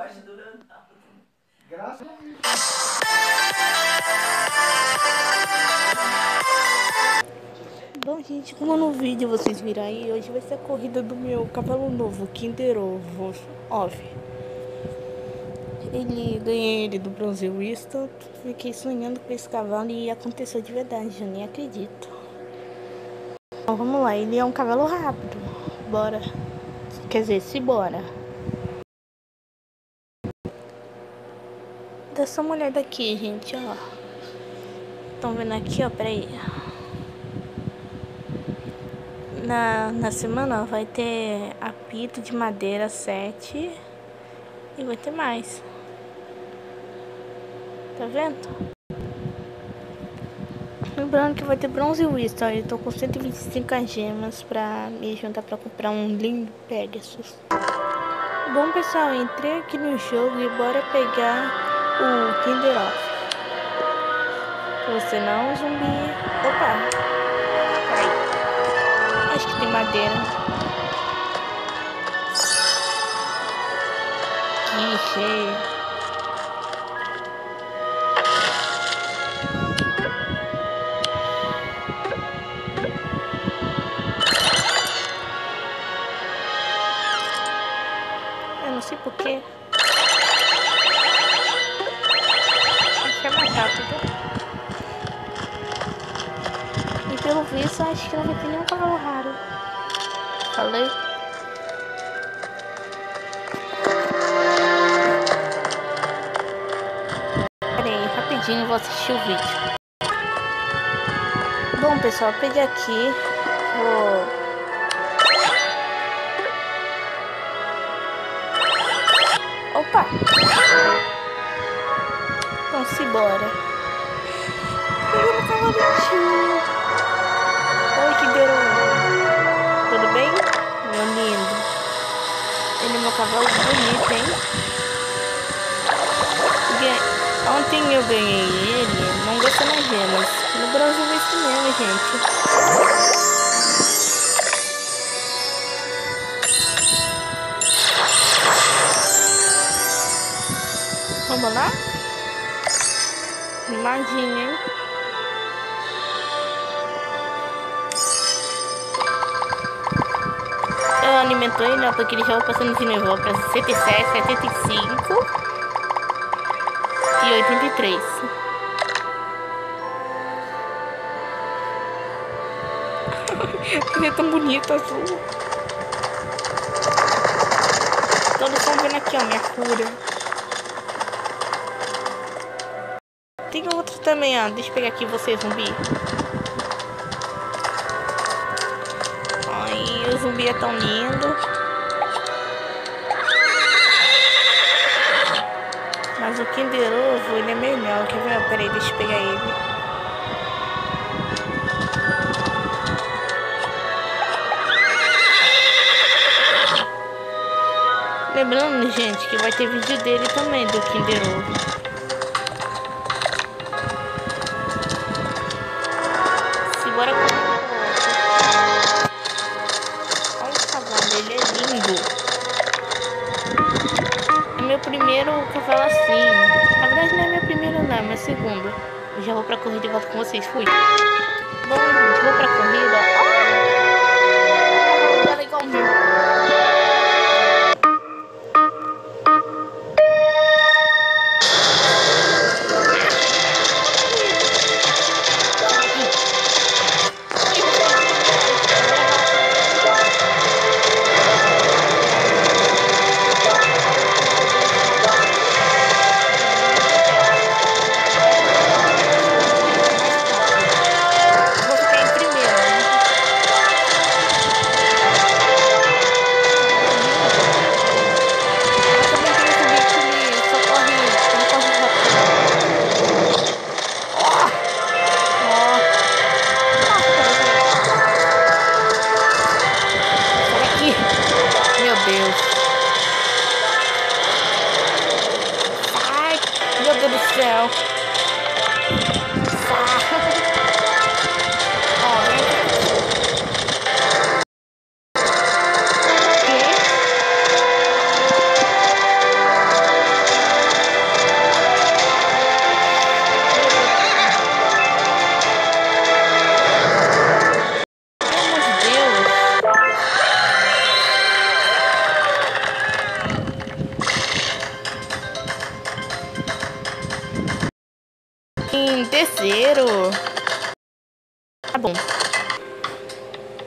acho que do. Graças a Deus. Bom, gente, como no vídeo vocês viram aí, hoje vai ser a corrida do meu cavalo novo, Kinder Ovo Off. Ele, ganhei ele do Bronze Winston, fiquei sonhando com esse cavalo e aconteceu de verdade, eu nem acredito. Então vamos lá, ele é um cavalo rápido, bora. Quer dizer, se bora. Dá só uma olhada aqui, gente, ó. Estão vendo aqui, ó, peraí. Na, na semana ó, vai ter apito de madeira 7 e vai ter mais. Tá vendo? Lembrando que vai ter bronze Winston. Eu tô com 125 gemas pra me juntar pra comprar um lindo Pegasus. Bom pessoal, entrei aqui no jogo e bora pegar o Kinder Off. Você não zumbi. Opa! Acho que tem madeira. Que cheio. Pelo visto, acho que não vai ter nenhum cavalo raro. Falei. Pera aí, rapidinho, vou assistir o vídeo. Bom, pessoal, peguei aqui. Vou Opa! Então, se bora. Pegando cavaletinho. Oi, que deu. Tudo bem? Meu lindo. Ele é meu cavalo bonito, hein? Ganhei- Ontem eu ganhei ele, não gostei mais gemas. No Brasil é isso mesmo, gente. Vamos lá? Imagina, hein? Eu alimento ele, ó, porque ele já vai passando de nível para 67, 75 e 83. ele é tão bonito, azul. Todos estão vendo aqui, ó, minha cura. Tem outro também, ó. Deixa eu pegar aqui você, zumbi. Zumbi é tão lindo. Mas o Kinder Ovo, ele é melhor. Quer ver? Peraí, deixa eu pegar ele. Lembrando, gente, que vai ter vídeo dele também, do Kinder Ovo. Lindo. É meu primeiro cavalo assim. Na verdade não é meu primeiro não, é meu segundo. Eu já vou pra corrida e volto com vocês. Fui. Bom, gente, vou pra corrida.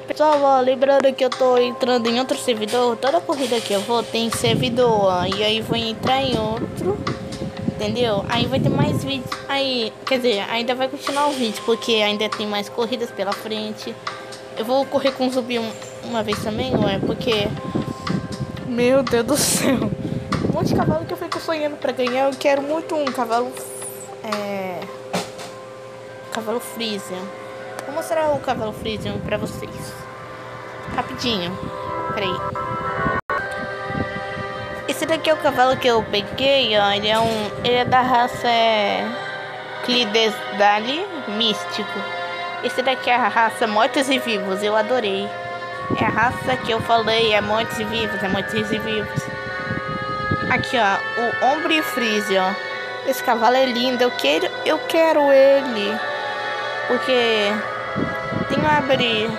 Pessoal, lembrando que eu tô entrando em outro servidor. Toda corrida que eu vou tem servidor, ó, E aí vou entrar em outro. Entendeu? Aí vai ter mais vídeos. Aí, quer dizer, ainda vai continuar o vídeo, porque ainda tem mais corridas pela frente. Eu vou correr com o zumbi um, uma vez também, ué, porque. Meu Deus do céu. Um monte de cavalo que eu fico sonhando pra ganhar. Eu quero muito um cavalo. É. Cavalo Frisian. Mostrar o cavalo Frisian pra vocês. Rapidinho. Peraí. Esse daqui é o cavalo que eu peguei, ó. Ele é um. Ele é da raça é. Clidesdale Místico. Esse daqui é a raça Mortos e Vivos. Eu adorei. É a raça que eu falei, é Mortos e Vivos, é Mortos e Vivos. Aqui, ó. O Ombre Freeze, ó. Esse cavalo é lindo. Eu quero, eu quero ele. Porque tem uma abrir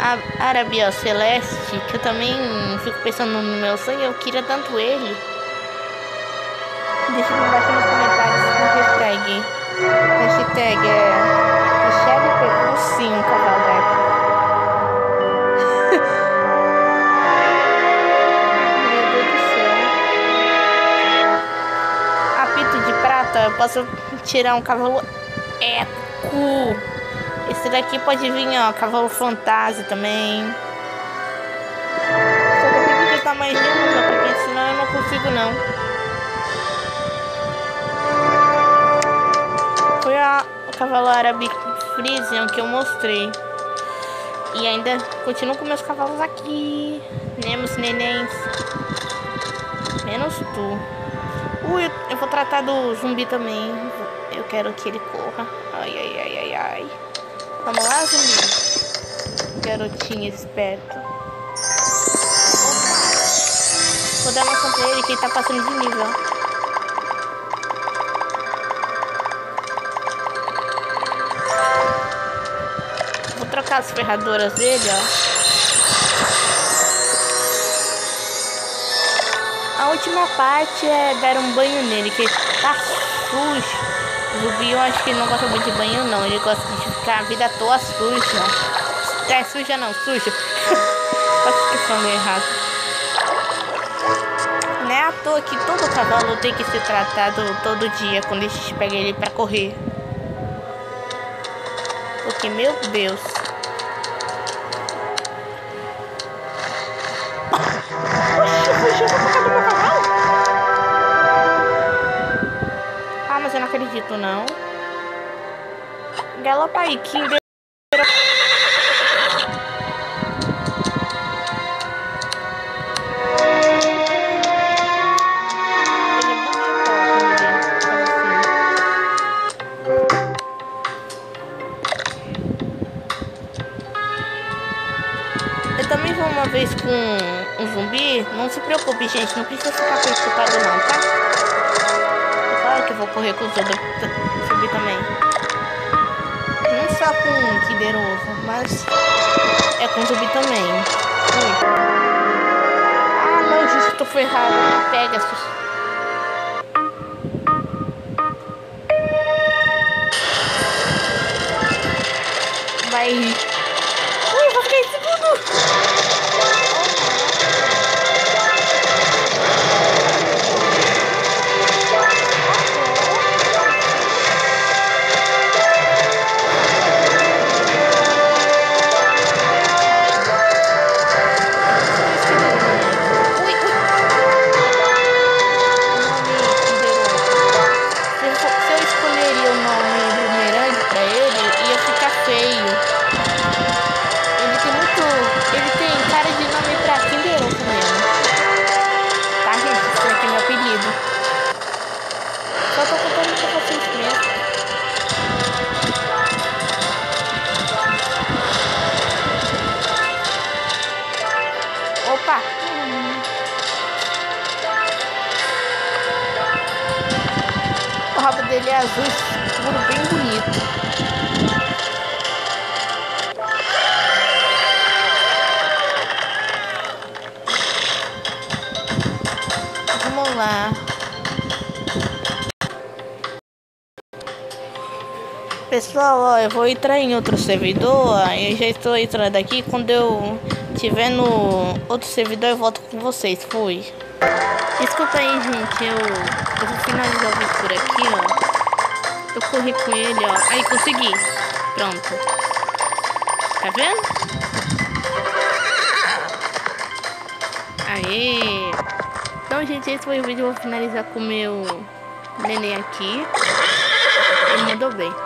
a Arabia Celeste, que eu também fico pensando no meu sonho, eu queria tanto ele. Deixa embaixo nos comentários o hashtag. Hashtag é Michelle pegou sim do céu. Apito de prata, eu posso tirar um cavalo épico. Esse daqui pode vir, ó, cavalo fantasia também. Só que eu tenho que botar mais gemas, ó, porque senão eu não consigo não. Foi a, o cavalo árabe Frisian que eu mostrei. E ainda continuo com meus cavalos aqui. Menos nenéns. Menos tu. Ui, eu vou tratar do zumbi também. Eu quero que ele corra. Ai, ai, ai, ai, ai. Vamos lá, zumbi. Garotinho esperto. Vou dar uma pra ele que ele tá passando de nível. Vou trocar as ferraduras dele, ó. A última parte é dar um banho nele, que tá sujo. O Rubi eu acho que ele não gosta muito de banho não. Ele gosta de ficar a vida toda suja. É suja não, suja. Faço falando errado. Não é à toa que todo cavalo tem que ser tratado todo dia quando a gente pega ele pra correr. Porque, meu Deus. Meu cavalo? eu não acredito, não. Galopa aí, Kinder. Eu também vou uma vez com um zumbi. Não se preocupe, gente. Não precisa ficar preocupado, não, tá? que eu vou correr com os outros subir também. Com Kinder Ovo, mas é com zumbi também. Ui. Ah, não, gente, tô ferrado. Pega, dele é azul escuro, bem bonito. Vamos lá. Pessoal, ó, eu vou entrar em outro servidor. Eu já estou entrando aqui. Quando eu tiver no outro servidor, eu volto com vocês. Fui. Desculpa aí, gente. Eu, eu vou finalizar o vídeo por aqui, ó. Eu corri com ele, ó. Aí, consegui. Pronto. Tá vendo? Aê! Então, gente, esse foi o vídeo. Eu vou finalizar com o meu neném aqui. Ele mandou bem.